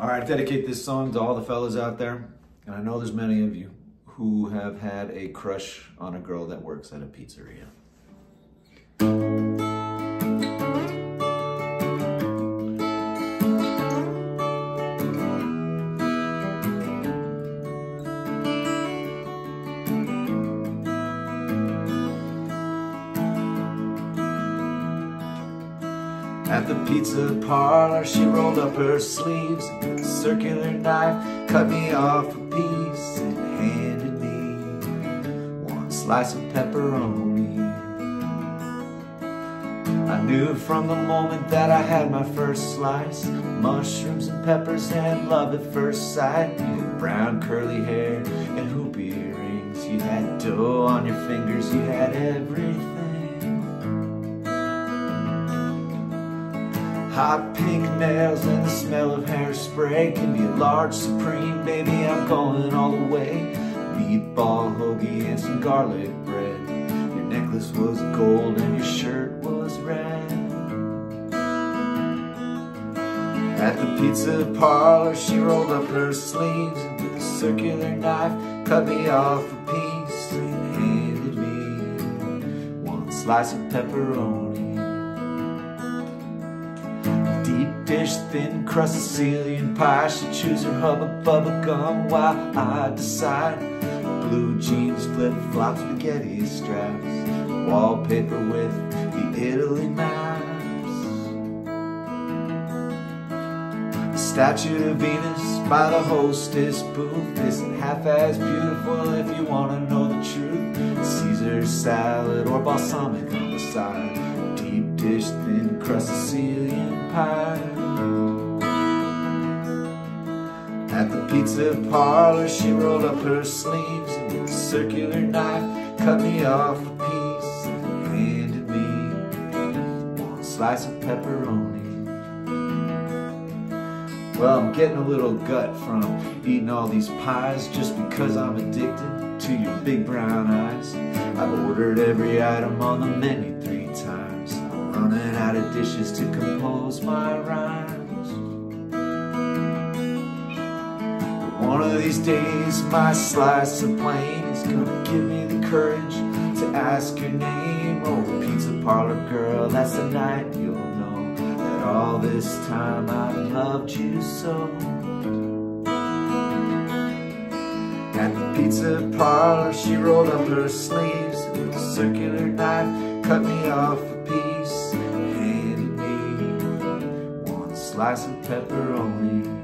All right, dedicate this song to all the fellas out there. And I know there's many of you who have had a crush on a girl that works at a pizzeria. At the pizza parlor, she rolled up her sleeves. A circular knife cut me off a piece and handed me one slice of pepperoni. I knew from the moment that I had my first slice Mushrooms and peppers and love at first sight You had brown curly hair and hoop earrings You had dough on your fingers, you had everything Hot pink nails and the smell of hairspray. Give me a large supreme, baby, I'm going all the way. Meatball hoagie and some garlic bread. Your necklace was gold and your shirt was red. At the pizza parlor, she rolled up her sleeves And with a circular knife, cut me off a piece And handed me one slice of pepperoni dish, thin crust Sicilian pie. She chews her hubba bubba gum while I decide. Blue jeans, flip-flops, spaghetti straps Wallpaper with the Italy maps. A statue of Venus by the hostess booth Isn't half as beautiful if you wanna know the truth. Caesar salad or balsamic on the side. Deep dish, thin crust Sicilian pie pizza parlor. She rolled up her sleeves And with a circular knife cut me off a piece And handed me one slice of pepperoni. Well, I'm getting a little gut from eating all these pies Just because I'm addicted to your big brown eyes. I've ordered every item on the menu three times. I'm running out of dishes to compose my rhymes. Of these days, my slice of plain is gonna give me the courage to ask your name. Oh, pizza parlor girl, that's the night you'll know that all this time I've loved you so. At the pizza parlor, she rolled up her sleeves with a circular knife, cut me off a piece, and handed me one slice of pepperoni.